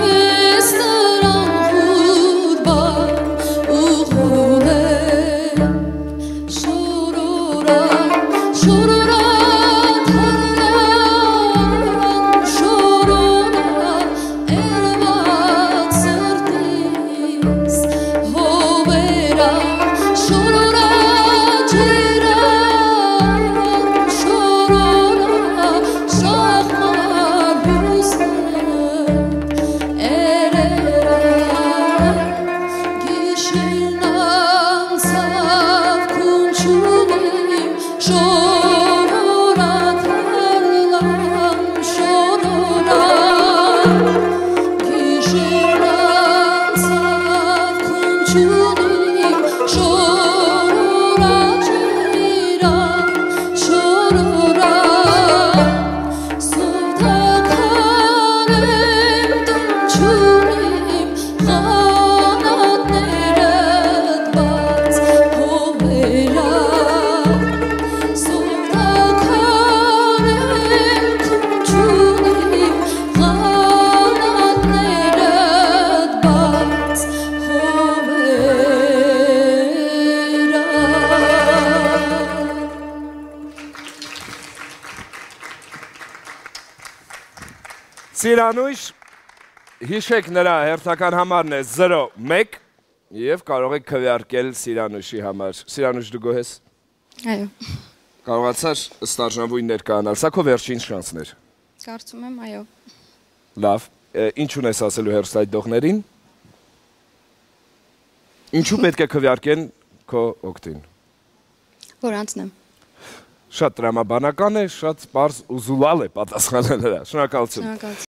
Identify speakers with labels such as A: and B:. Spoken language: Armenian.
A: you Jésus. Սիրանույշ, հիշեք նրա հերթական համարն է 0-1 և կարող եք քվյարկել Սիրանույշի համար։ Սիրանույշ դու գոհ ես։
B: Այո։
A: Կարողացար ստարժանվույն ներկայանալ, սա քո վերջին շանսներ։
B: Կարծում եմ, այո։
A: Լավ, ինչ ունես ասելու հերոստայդողներին։ Ինչու պետք է քվյարկեն քո օգտին։
B: Որ անցնեմ։
A: Շատ տրամաբանական է, շատ պարզ ու զուլալ է պատասխանը նրա։ Շնորհակալություն։
B: Շնորհակալություն։